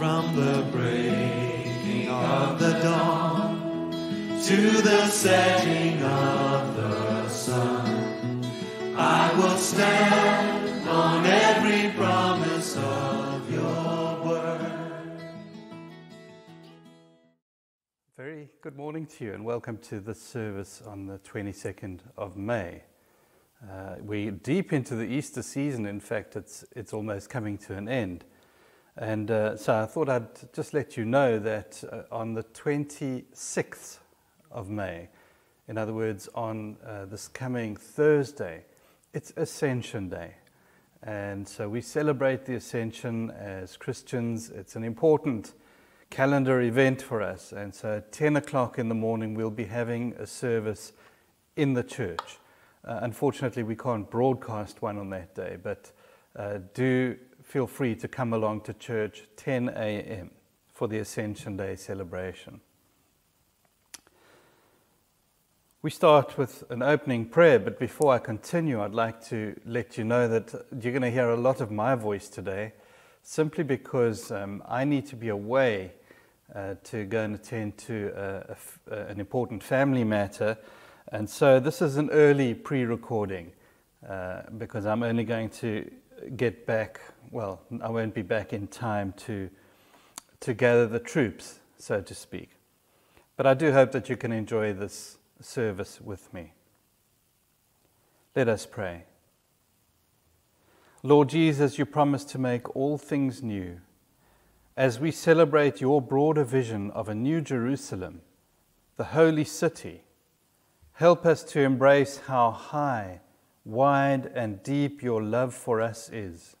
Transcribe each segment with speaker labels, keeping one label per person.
Speaker 1: from the breaking of the dawn to the setting of the sun. I will stand on every promise of your word.
Speaker 2: Very good morning to you and welcome to this service on the 22nd of May. Uh, we're deep into the Easter season. In fact, it's, it's almost coming to an end. And uh, so I thought I'd just let you know that uh, on the 26th of May, in other words, on uh, this coming Thursday, it's Ascension Day. And so we celebrate the Ascension as Christians. It's an important calendar event for us. And so at 10 o'clock in the morning, we'll be having a service in the church. Uh, unfortunately, we can't broadcast one on that day, but uh, do feel free to come along to church 10 a.m. for the Ascension Day celebration. We start with an opening prayer, but before I continue, I'd like to let you know that you're going to hear a lot of my voice today, simply because um, I need to be away uh, to go and attend to an important family matter. And so this is an early pre recording uh, because I'm only going to get back well, I won't be back in time to, to gather the troops, so to speak. But I do hope that you can enjoy this service with me. Let us pray. Lord Jesus, you promise to make all things new. As we celebrate your broader vision of a new Jerusalem, the holy city, help us to embrace how high, wide, and deep your love for us is.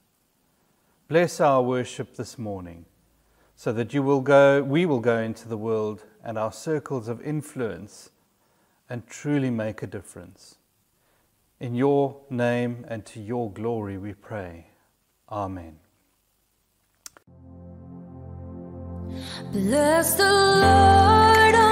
Speaker 2: Bless our worship this morning so that you will go, we will go into the world and our circles of influence and truly make a difference. In your name and to your glory we pray. Amen.
Speaker 3: Bless the Lord,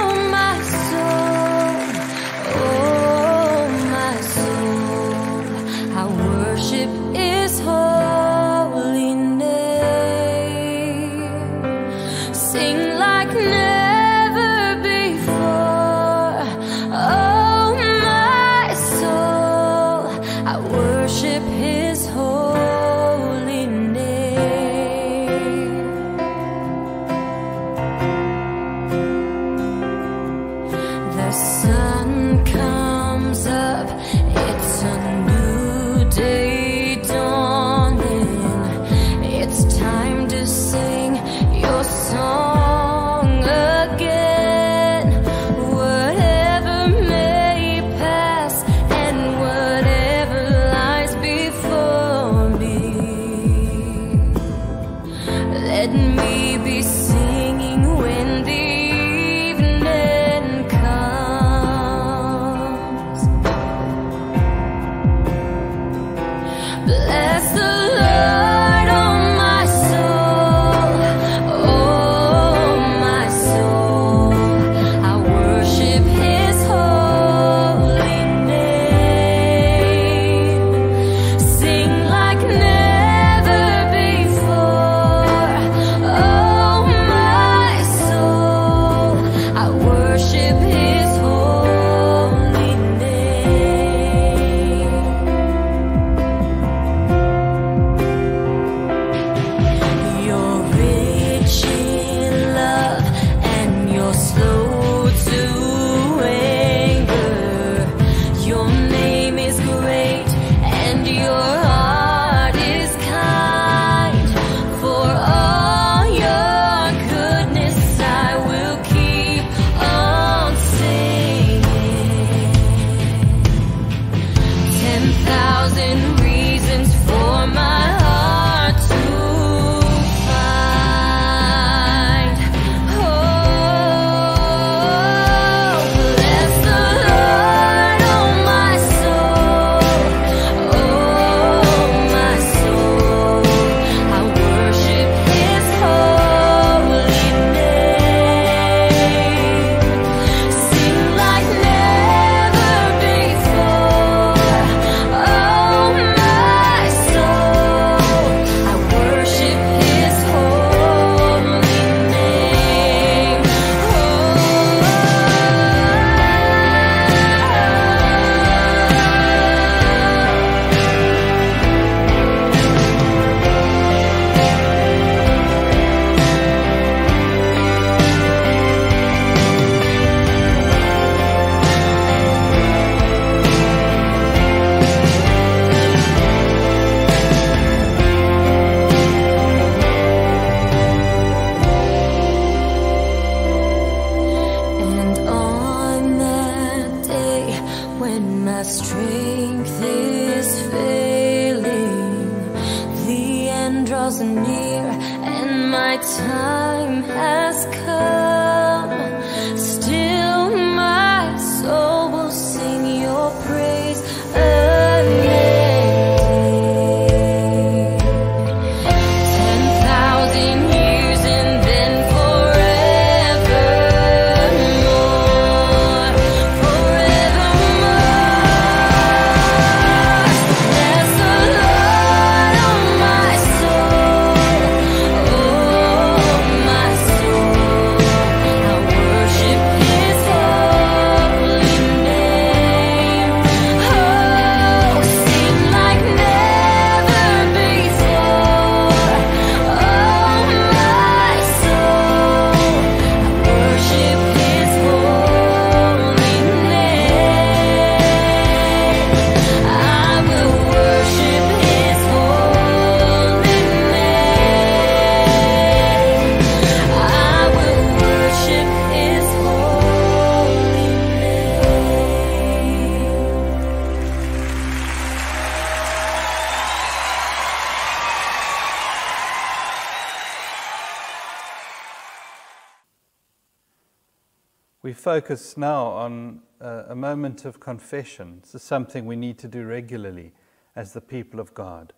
Speaker 2: focus now on uh, a moment of confession. This is something we need to do regularly as the people of God.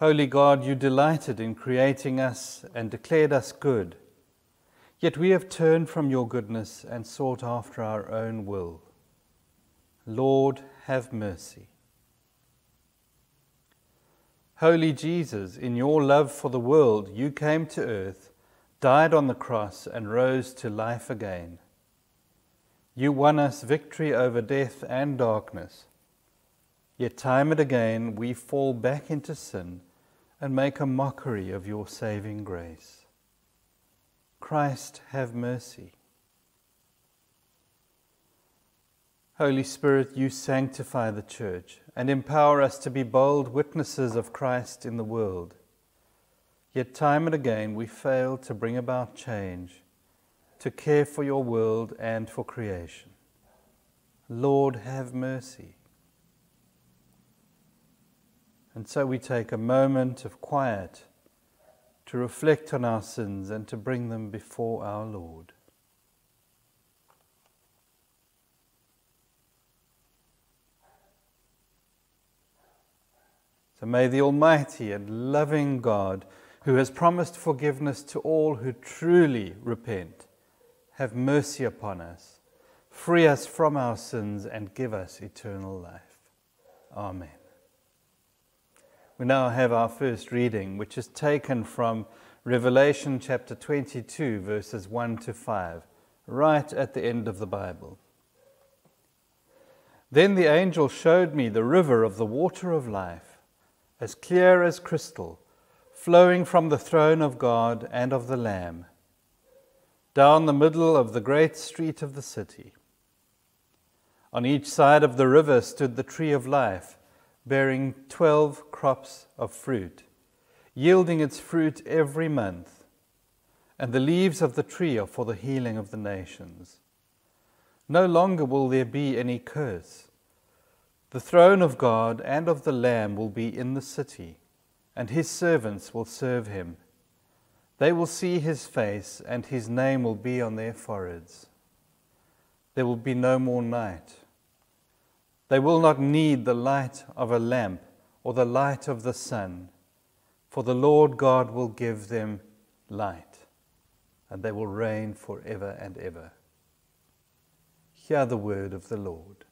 Speaker 2: Holy God, you delighted in creating us and declared us good. Yet we have turned from your goodness and sought after our own will. Lord, have mercy. Holy Jesus, in your love for the world, you came to earth, died on the cross, and rose to life again. You won us victory over death and darkness. Yet time and again we fall back into sin and make a mockery of your saving grace. Christ, have mercy. Holy Spirit, you sanctify the church and empower us to be bold witnesses of Christ in the world. Yet time and again we fail to bring about change, to care for your world and for creation. Lord, have mercy. And so we take a moment of quiet to reflect on our sins and to bring them before our Lord. So may the Almighty and loving God, who has promised forgiveness to all who truly repent, have mercy upon us, free us from our sins, and give us eternal life. Amen. We now have our first reading, which is taken from Revelation chapter 22, verses 1 to 5, right at the end of the Bible. Then the angel showed me the river of the water of life, as clear as crystal, flowing from the throne of God and of the Lamb, down the middle of the great street of the city. On each side of the river stood the tree of life, bearing twelve crops of fruit, yielding its fruit every month. And the leaves of the tree are for the healing of the nations. No longer will there be any curse. The throne of God and of the Lamb will be in the city, and his servants will serve him. They will see his face, and his name will be on their foreheads. There will be no more night. They will not need the light of a lamp or the light of the sun, for the Lord God will give them light, and they will reign forever and ever. Hear the word of the Lord.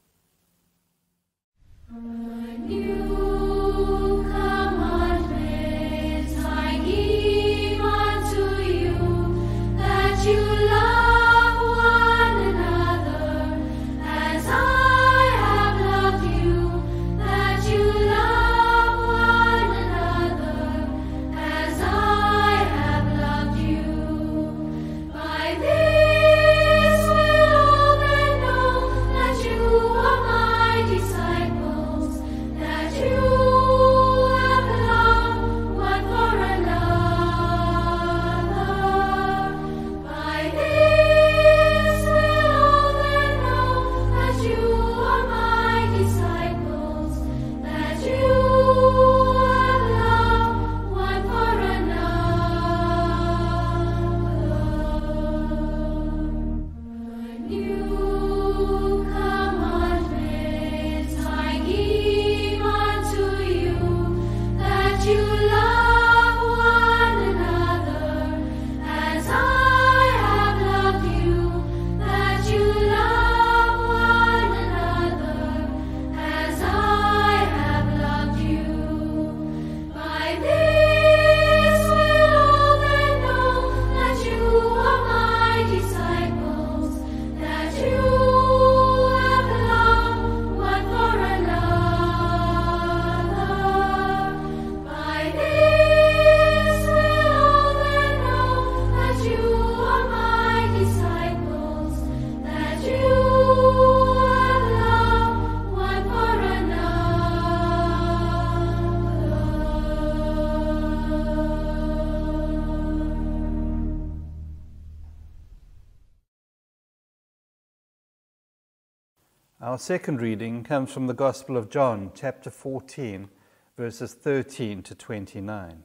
Speaker 2: Our second reading comes from the Gospel of John, chapter 14, verses 13 to 29.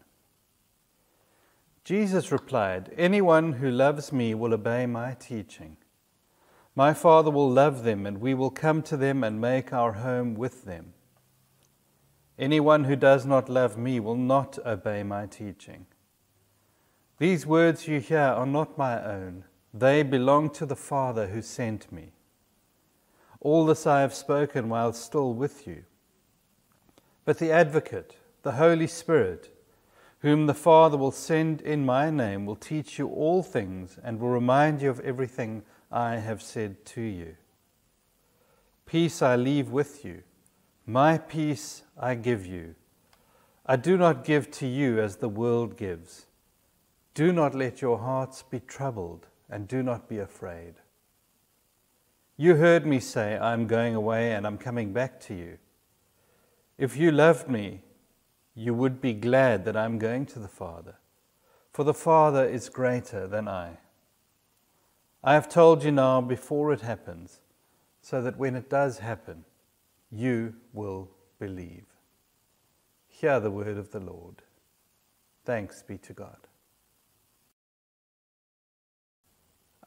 Speaker 2: Jesus replied, Anyone who loves me will obey my teaching. My Father will love them, and we will come to them and make our home with them. Anyone who does not love me will not obey my teaching. These words you hear are not my own, they belong to the Father who sent me. All this I have spoken while still with you. But the Advocate, the Holy Spirit, whom the Father will send in my name, will teach you all things and will remind you of everything I have said to you. Peace I leave with you, my peace I give you. I do not give to you as the world gives. Do not let your hearts be troubled, and do not be afraid. You heard me say, I am going away and I'm coming back to you. If you loved me, you would be glad that I'm going to the Father, for the Father is greater than I. I have told you now before it happens, so that when it does happen, you will believe. Hear the word of the Lord. Thanks be to God.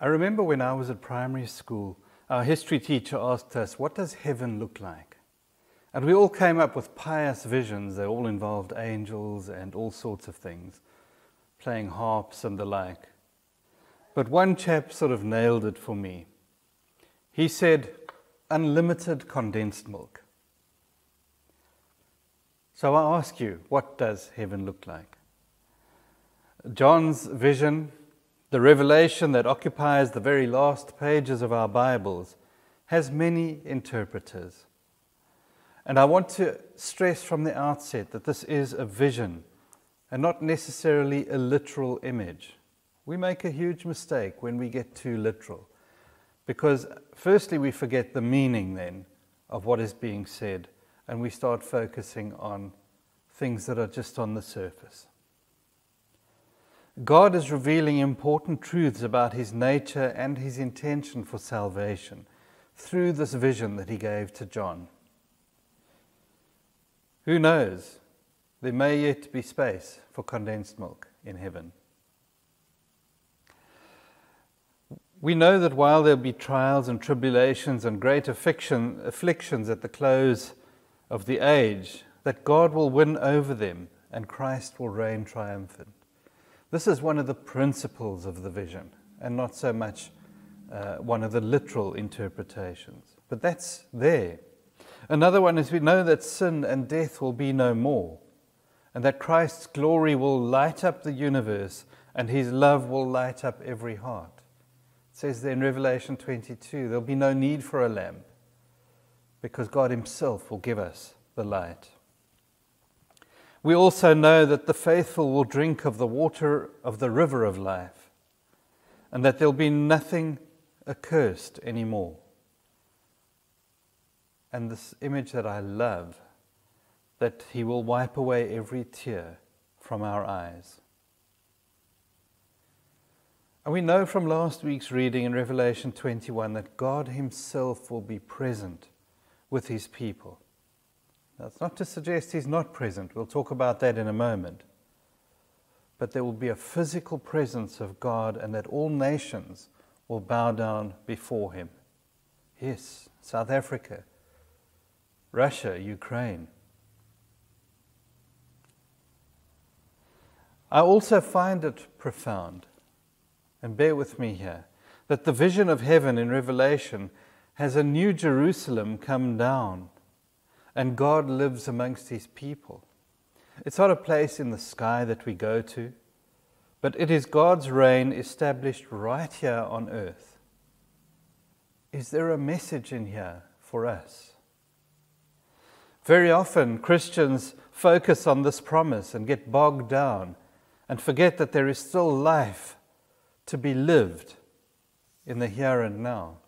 Speaker 2: I remember when I was at primary school, our history teacher asked us, What does heaven look like? And we all came up with pious visions. They all involved angels and all sorts of things, playing harps and the like. But one chap sort of nailed it for me. He said, Unlimited condensed milk. So I ask you, what does heaven look like? John's vision the revelation that occupies the very last pages of our Bibles has many interpreters. And I want to stress from the outset that this is a vision and not necessarily a literal image. We make a huge mistake when we get too literal because, firstly, we forget the meaning then of what is being said and we start focusing on things that are just on the surface. God is revealing important truths about his nature and his intention for salvation through this vision that he gave to John. Who knows? There may yet be space for condensed milk in heaven. We know that while there'll be trials and tribulations and great affliction, afflictions at the close of the age, that God will win over them and Christ will reign triumphant. This is one of the principles of the vision, and not so much uh, one of the literal interpretations. But that's there. Another one is we know that sin and death will be no more, and that Christ's glory will light up the universe, and his love will light up every heart. It says there in Revelation 22 there'll be no need for a lamp, because God himself will give us the light. We also know that the faithful will drink of the water of the river of life, and that there'll be nothing accursed anymore. And this image that I love, that He will wipe away every tear from our eyes. And we know from last week's reading in Revelation 21 that God Himself will be present with His people. That's not to suggest he's not present. We'll talk about that in a moment. But there will be a physical presence of God, and that all nations will bow down before him. Yes, South Africa, Russia, Ukraine. I also find it profound, and bear with me here, that the vision of heaven in Revelation has a new Jerusalem come down and God lives amongst his people. It's not a place in the sky that we go to, but it is God's reign established right here on earth. Is there a message in here for us? Very often, Christians focus on this promise and get bogged down and forget that there is still life to be lived in the here and now.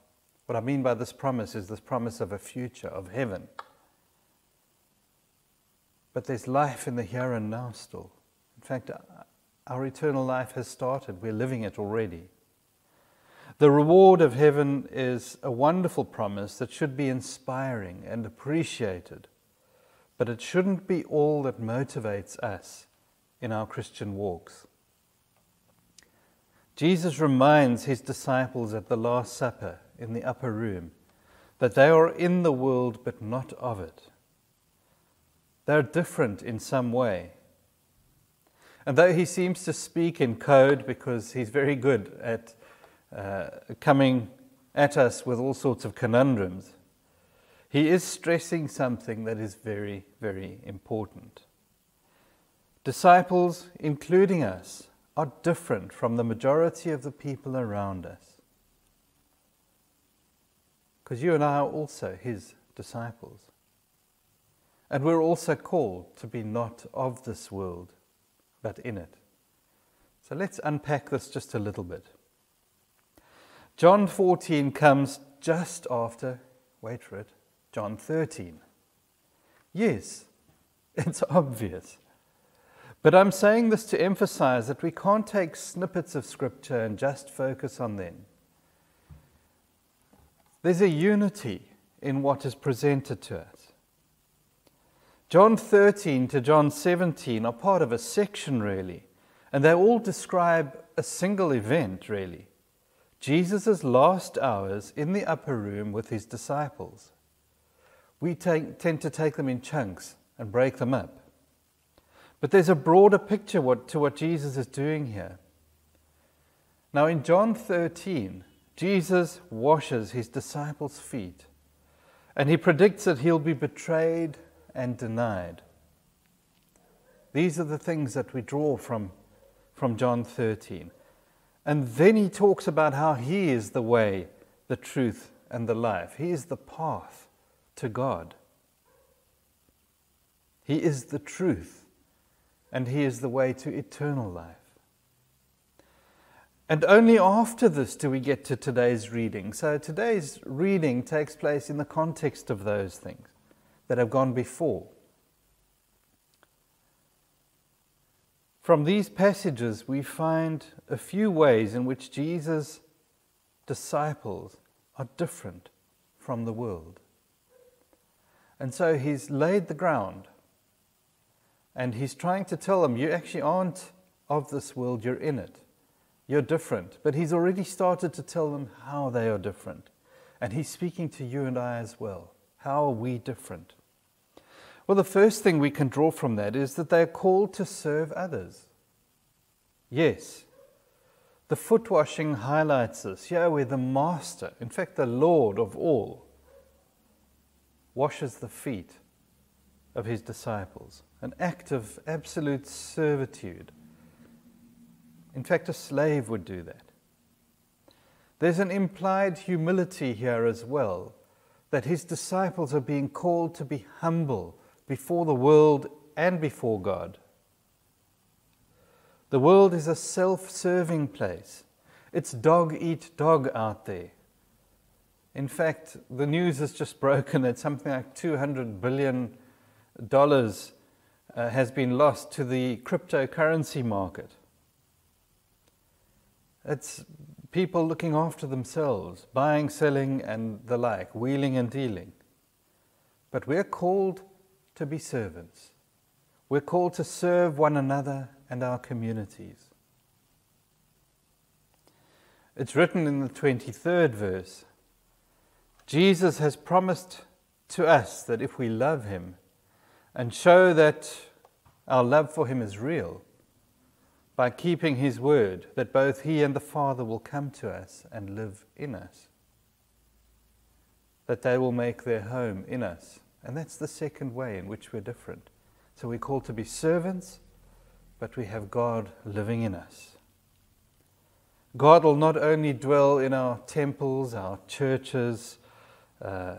Speaker 2: What I mean by this promise is this promise of a future, of heaven. But there's life in the here and now still. In fact, uh, our eternal life has started. We're living it already. The reward of heaven is a wonderful promise that should be inspiring and appreciated, but it shouldn't be all that motivates us in our Christian walks. Jesus reminds his disciples at the Last Supper in the upper room that they are in the world but not of it. They're different in some way. And though he seems to speak in code because he's very good at uh, coming at us with all sorts of conundrums, he is stressing something that is very, very important. Disciples, including us, are different from the majority of the people around us. Because you and I are also his disciples. And we're also called to be not of this world, but in it. So let's unpack this just a little bit. John 14 comes just after, wait for it, John 13. Yes, it's obvious. But I'm saying this to emphasize that we can't take snippets of Scripture and just focus on them. There's a unity in what is presented to us. John 13 to John 17 are part of a section, really, and they all describe a single event, really Jesus' last hours in the upper room with his disciples. We take, tend to take them in chunks and break them up. But there's a broader picture what, to what Jesus is doing here. Now, in John 13, Jesus washes his disciples' feet and he predicts that he'll be betrayed and denied. These are the things that we draw from, from John 13. And then he talks about how he is the way, the truth, and the life. He is the path to God. He is the truth and He is the way to eternal life. And only after this do we get to today's reading. So today's reading takes place in the context of those things that have gone before. From these passages, we find a few ways in which Jesus' disciples are different from the world. And so he's laid the ground and he's trying to tell them, you actually aren't of this world, you're in it. You're different. But he's already started to tell them how they are different. And he's speaking to you and I as well. How are we different? Well, the first thing we can draw from that is that they're called to serve others. Yes, the foot washing highlights this. Where the master, in fact, the Lord of all, washes the feet of his disciples an act of absolute servitude. In fact, a slave would do that. There's an implied humility here as well, that his disciples are being called to be humble before the world and before God. The world is a self serving place. It's dog eat dog out there. In fact, the news has just broken that something like $200 billion uh, has been lost to the cryptocurrency market. It's people looking after themselves, buying, selling, and the like, wheeling and dealing. But we're called to be servants. We're called to serve one another and our communities. It's written in the 23rd verse Jesus has promised to us that if we love him, and show that our love for him is real by keeping his word that both he and the Father will come to us and live in us, that they will make their home in us. And that's the second way in which we're different. So we're called to be servants, but we have God living in us. God will not only dwell in our temples, our churches, uh,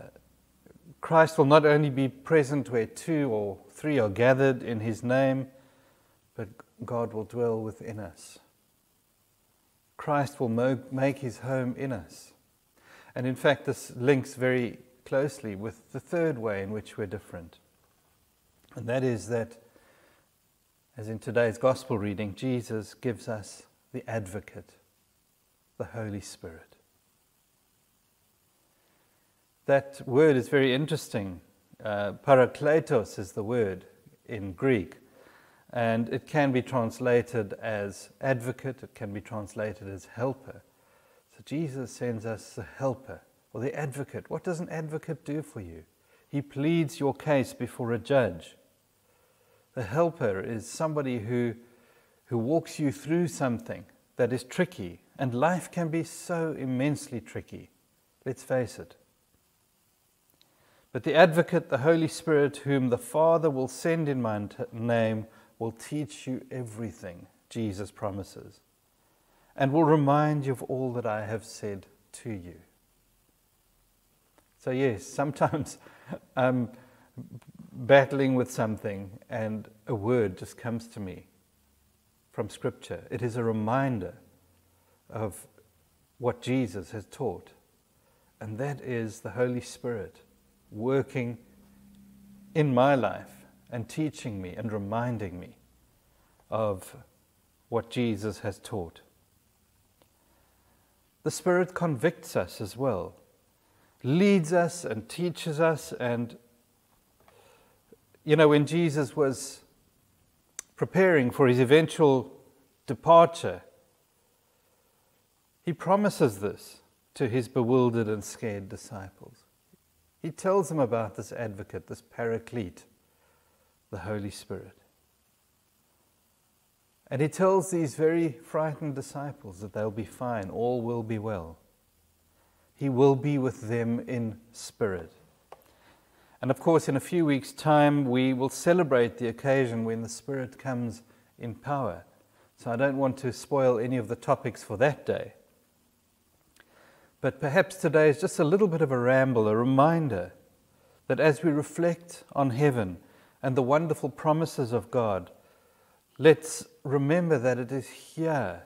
Speaker 2: Christ will not only be present where two or three are gathered in his name, but God will dwell within us. Christ will mo- make his home in us. And in fact, this links very closely with the third way in which we're different. And that is that, as in today's gospel reading, Jesus gives us the advocate, the Holy Spirit. That word is very interesting. Uh, parakletos is the word in Greek, and it can be translated as advocate, it can be translated as helper. So Jesus sends us the helper or the advocate. What does an advocate do for you? He pleads your case before a judge. The helper is somebody who, who walks you through something that is tricky, and life can be so immensely tricky. Let's face it. But the advocate, the Holy Spirit, whom the Father will send in my name, will teach you everything, Jesus promises, and will remind you of all that I have said to you. So, yes, sometimes I'm battling with something and a word just comes to me from Scripture. It is a reminder of what Jesus has taught, and that is the Holy Spirit working in my life and teaching me and reminding me of what Jesus has taught. The Spirit convicts us as well, leads us and teaches us. And, you know, when Jesus was preparing for his eventual departure, he promises this to his bewildered and scared disciples. He tells them about this advocate, this paraclete, the Holy Spirit. And he tells these very frightened disciples that they'll be fine, all will be well. He will be with them in spirit. And of course, in a few weeks' time, we will celebrate the occasion when the Spirit comes in power. So I don't want to spoil any of the topics for that day. But perhaps today is just a little bit of a ramble, a reminder that as we reflect on heaven and the wonderful promises of God, let's remember that it is here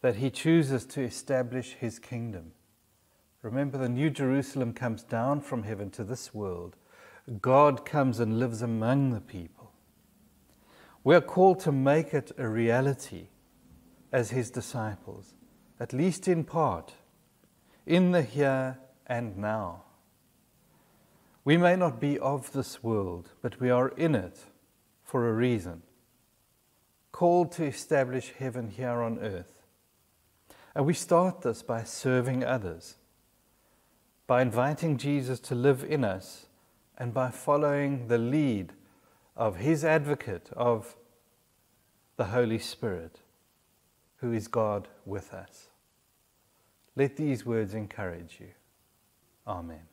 Speaker 2: that He chooses to establish His kingdom. Remember, the New Jerusalem comes down from heaven to this world. God comes and lives among the people. We are called to make it a reality as His disciples, at least in part in the here and now. We may not be of this world, but we are in it for a reason, called to establish heaven here on earth. And we start this by serving others, by inviting Jesus to live in us, and by following the lead of his advocate, of the Holy Spirit, who is God with us. Let these words encourage you. Amen.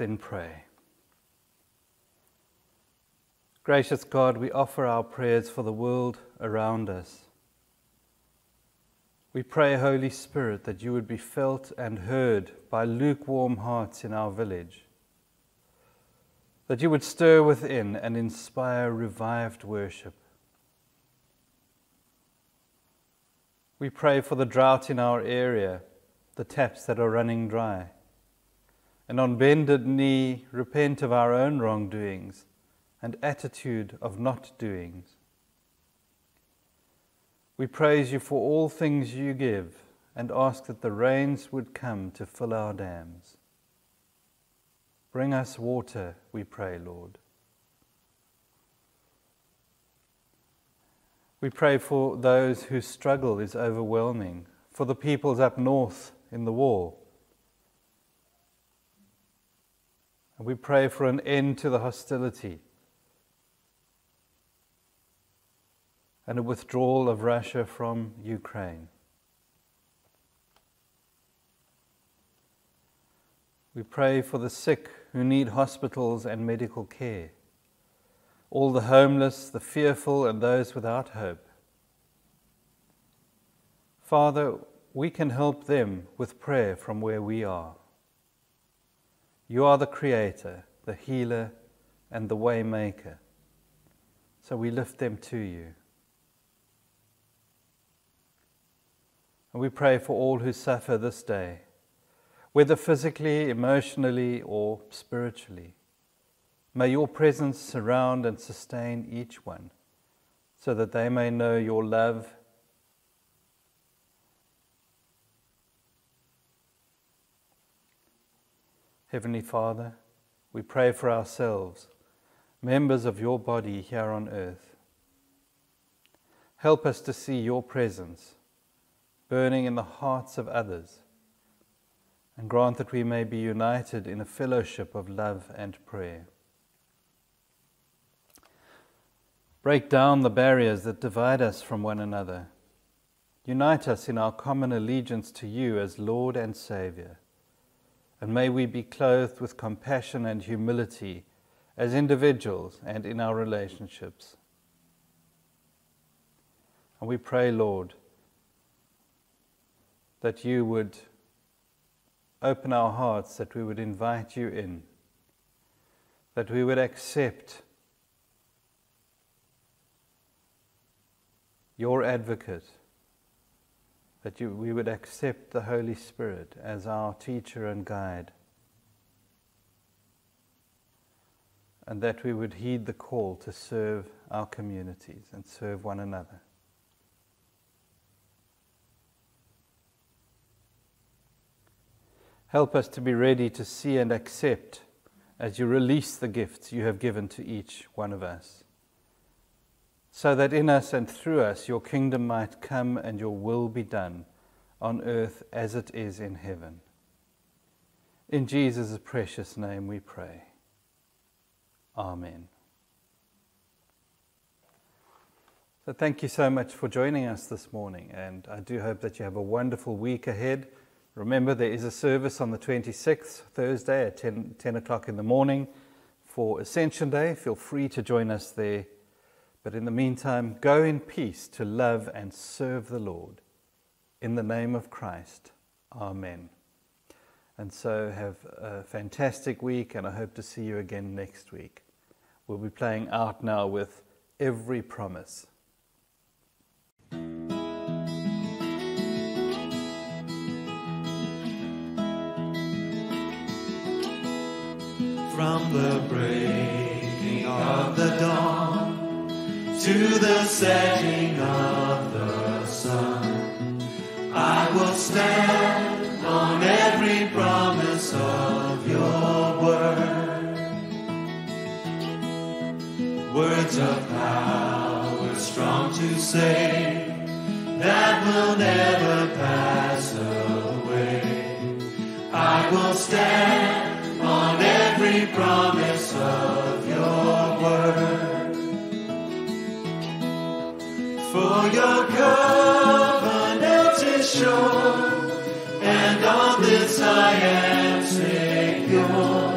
Speaker 2: Then pray. Gracious God, we offer our prayers for the world around us. We pray, Holy Spirit, that you would be felt and heard by lukewarm hearts in our village, that you would stir within and inspire revived worship. We pray for the drought in our area, the taps that are running dry, and on bended knee repent of our own wrongdoings and attitude of not doings. We praise you for all things you give and ask that the rains would come to fill our dams. Bring us water, we pray, Lord. We pray for those whose struggle is overwhelming, for the peoples up north in the war. And we pray for an end to the hostility and a withdrawal of Russia from Ukraine. We pray for the sick who need hospitals and medical care, all the homeless, the fearful, and those without hope. Father, we can help them with prayer from where we are. You are the Creator, the Healer, and the Waymaker. So we lift them to you. And we pray for all who suffer this day, whether physically, emotionally, or spiritually. May your presence surround and sustain each one so that they may know your love. Heavenly Father, we pray for ourselves, members of your body here on earth. Help us to see your presence burning in the hearts of others, and grant that we may be united in a fellowship of love and prayer. Break down the barriers that divide us from one another. Unite us in our common allegiance to you as Lord and Saviour. And may we be clothed with compassion and humility as individuals and in our relationships. And we pray, Lord, that you would open our hearts, that we would invite you in, that we would accept your advocate, that you, we would accept the Holy Spirit as our teacher and guide, and that we would heed the call to serve our communities and serve one another. Help us to be ready to see and accept as you release the gifts you have given to each one of us, so that in us and through us your kingdom might come and your will be done on earth as it is in heaven. In Jesus' precious name we pray. Amen. So, thank you so much for joining us this morning, and I do hope that you have a wonderful week ahead. Remember, there is a service on the 26th, Thursday at 10, 10 o'clock in the morning for Ascension Day. Feel free to join us there. But in the meantime, go in peace to love and serve the Lord. In the name of Christ, Amen. And so have a fantastic week, and I hope to see you again next week. We'll be playing out now with Every Promise.
Speaker 1: From the breaking of the dawn to the setting of the sun, I will stand on every promise of your word. Words of power strong to say that will never pass away. I will stand on every promise of For your covenant is sure, and on this I am secure.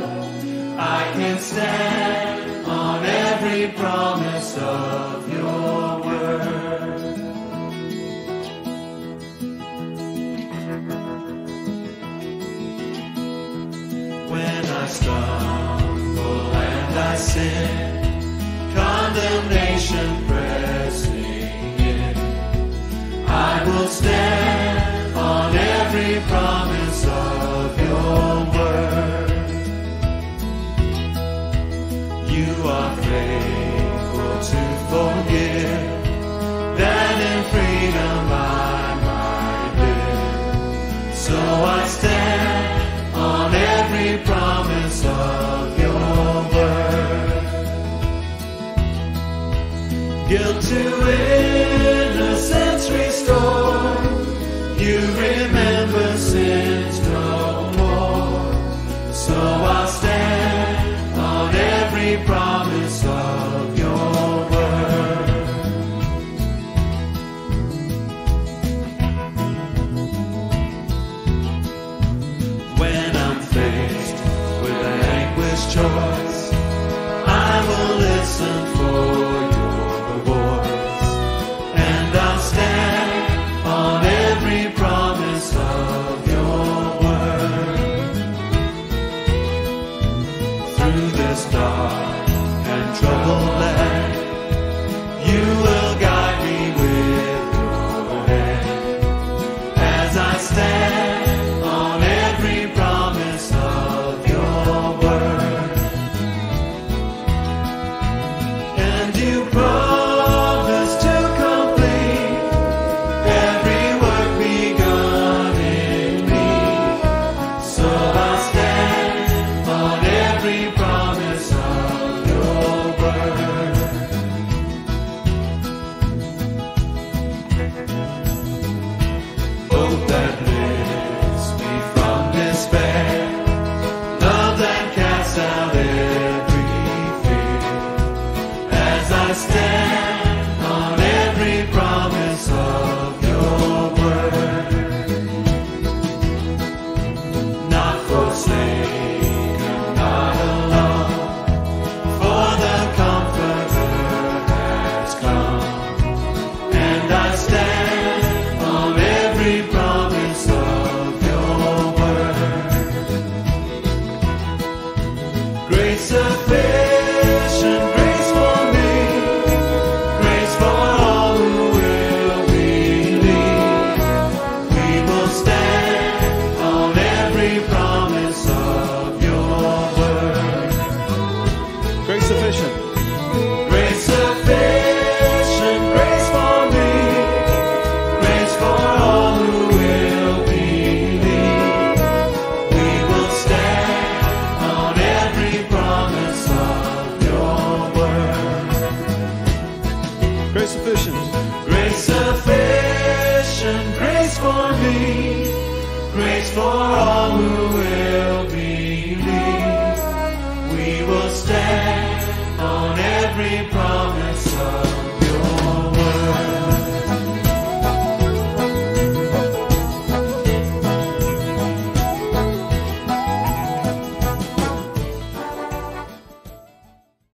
Speaker 1: I can stand on every promise of your word. When I stumble and I sin, condemnation